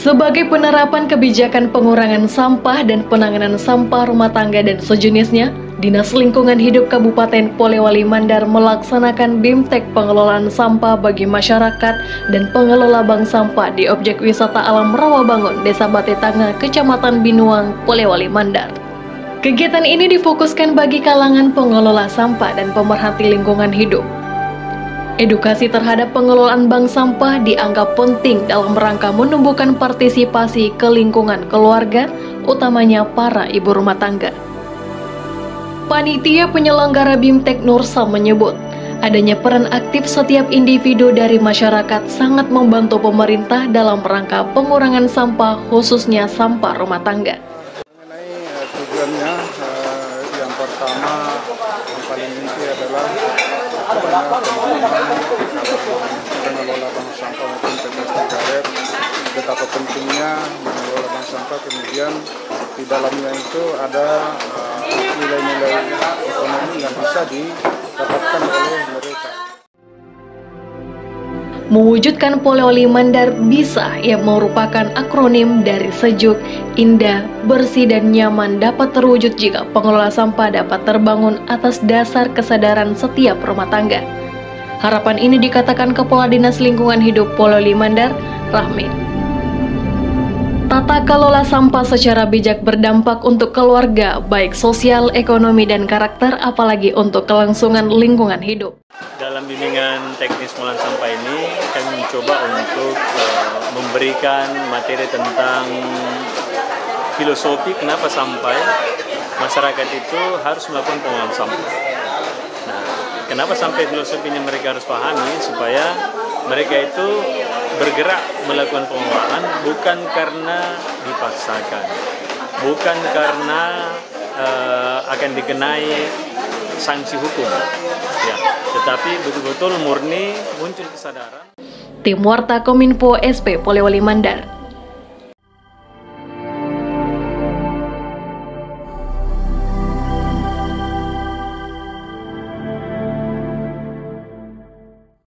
Sebagai penerapan kebijakan pengurangan sampah dan penanganan sampah rumah tangga dan sejenisnya, Dinas Lingkungan Hidup Kabupaten Polewali Mandar melaksanakan BIMTEK pengelolaan sampah bagi masyarakat dan pengelola bank sampah di objek wisata alam Rawabangun, Desa Batetanga, Kecamatan Binuang, Polewali Mandar. Kegiatan ini difokuskan bagi kalangan pengelola sampah dan pemerhati lingkungan hidup. Edukasi terhadap pengelolaan bank sampah dianggap penting dalam rangka menumbuhkan partisipasi ke lingkungan keluarga, utamanya para ibu rumah tangga. Panitia penyelenggara BIMTEK Nursa menyebut, adanya peran aktif setiap individu dari masyarakat sangat membantu pemerintah dalam rangka pengurangan sampah, khususnya sampah rumah tangga. Tujuannya, uh, yang pertama yang paling inti adalah bank sampah maupun PTS Garet betapa pentingnya mengelola bank sampah kemudian di dalamnya itu ada nilai-nilai uh, ekonomi yang bisa didapatkan oleh mereka. Mewujudkan Polewali Mandar bisa yang merupakan akronim dari sejuk, indah, bersih dan nyaman dapat terwujud jika pengelola sampah dapat terbangun atas dasar kesadaran setiap rumah tangga. Harapan ini dikatakan Kepala Dinas Lingkungan Hidup Polewali Mandar, Rahmin. Tata kelola sampah secara bijak berdampak untuk keluarga, baik sosial, ekonomi, dan karakter, apalagi untuk kelangsungan lingkungan hidup. Dalam bimbingan teknis pengelolaan sampah ini, kami mencoba untuk uh, memberikan materi tentang filosofi kenapa sampai masyarakat itu harus melakukan pengelolaan sampah. Nah, kenapa sampai filosofinya mereka harus pahami supaya mereka itu bergerak melakukan pengelolaan bukan karena dipaksakan, bukan karena uh, akan dikenai sanksi hukum, ya, tetapi betul-betul murni muncul kesadaran. Tim Warta Kominfo SP Polewali Mandar